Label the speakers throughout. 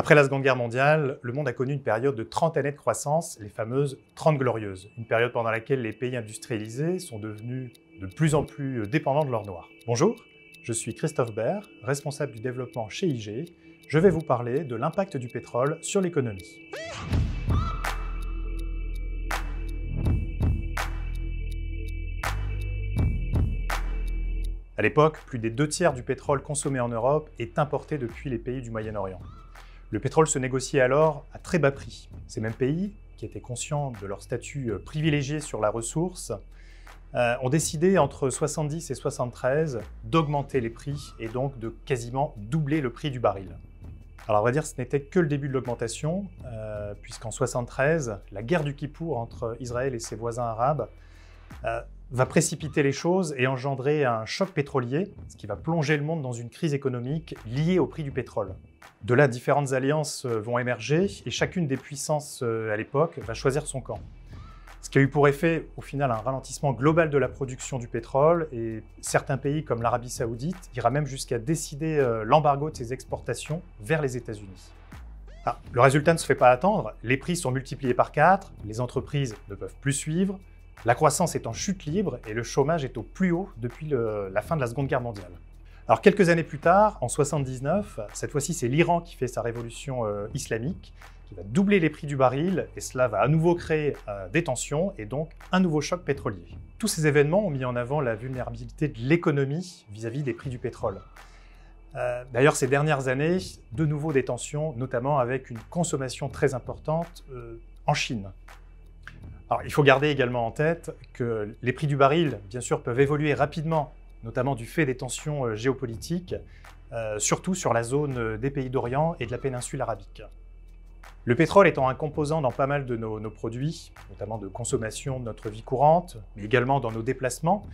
Speaker 1: Après la Seconde Guerre mondiale, le monde a connu une période de 30 années de croissance, les fameuses 30 glorieuses, une période pendant laquelle les pays industrialisés sont devenus de plus en plus dépendants de l'or noir. Bonjour, je suis Christophe Baird, responsable du développement chez IG. Je vais vous parler de l'impact du pétrole sur l'économie. À l'époque, plus des deux tiers du pétrole consommé en Europe est importé depuis les pays du Moyen-Orient. Le pétrole se négociait alors à très bas prix. Ces mêmes pays, qui étaient conscients de leur statut euh, privilégié sur la ressource, euh, ont décidé entre 70 et 73 d'augmenter les prix et donc de quasiment doubler le prix du baril. Alors, on va dire, ce n'était que le début de l'augmentation, euh, puisqu'en 73, la guerre du Kippour entre Israël et ses voisins arabes va précipiter les choses et engendrer un choc pétrolier, ce qui va plonger le monde dans une crise économique liée au prix du pétrole. De là, différentes alliances euh, vont émerger et chacune des puissances euh, à l'époque va choisir son camp. Ce qui a eu pour effet, au final, un ralentissement global de la production du pétrole et certains pays comme l'Arabie saoudite ira même jusqu'à décider euh, l'embargo de ses exportations vers les États-Unis. Ah, le résultat ne se fait pas attendre, les prix sont multipliés par 4, les entreprises ne peuvent plus suivre, la croissance est en chute libre et le chômage est au plus haut depuis la fin de la Seconde Guerre mondiale. Alors quelques années plus tard, en 79, cette fois-ci c'est l'Iran qui fait sa révolution euh, islamique, qui va doubler les prix du baril, et cela va à nouveau créer euh, des tensions et donc un nouveau choc pétrolier. Tous ces événements ont mis en avant la vulnérabilité de l'économie vis-à-vis des prix du pétrole. Euh, d'ailleurs, ces dernières années, de nouveau des tensions, notamment avec une consommation très importante en Chine. Il faut garder également en tête que les prix du baril, bien sûr, peuvent évoluer rapidement notamment du fait des tensions euh, géopolitiques, euh, surtout sur la zone euh, des pays d'Orient et de la péninsule arabique. Le pétrole étant un composant dans pas mal de nos, produits, notamment de consommation de notre vie courante, mais également dans nos déplacements,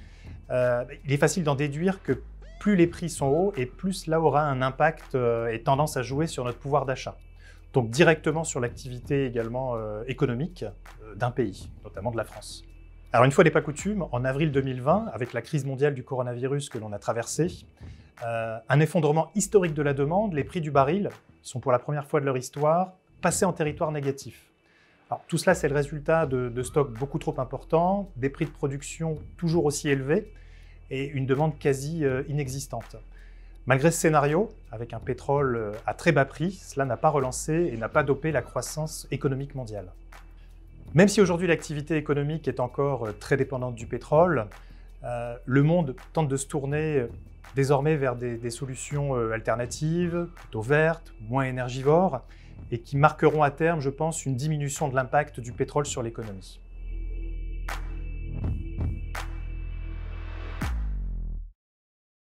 Speaker 1: il est facile d'en déduire que plus les prix sont hauts et plus cela aura un impact et tendance à jouer sur notre pouvoir d'achat. Donc directement sur l'activité également économique d'un pays, notamment de la France. Alors une fois n'est pas coutume, en avril 2020, avec la crise mondiale du coronavirus que l'on a traversée, euh, un effondrement historique de la demande, les prix du baril sont pour la première fois de leur histoire passés en territoire négatif. Alors, tout cela, c'est le résultat de, stocks beaucoup trop importants, des prix de production toujours aussi élevés et une demande quasi euh, inexistante. Malgré ce scénario, avec un pétrole euh, à très bas prix, cela n'a pas relancé et n'a pas dopé la croissance économique mondiale. Même si aujourd'hui l'activité économique est encore euh, très dépendante du pétrole, euh, le monde tente de se tourner désormais vers des, solutions alternatives, plutôt vertes, moins énergivores, et qui marqueront à terme, je pense, une diminution de l'impact du pétrole sur l'économie.